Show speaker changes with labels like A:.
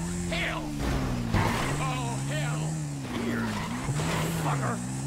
A: Oh, hell! Oh, hell! Here, fucker!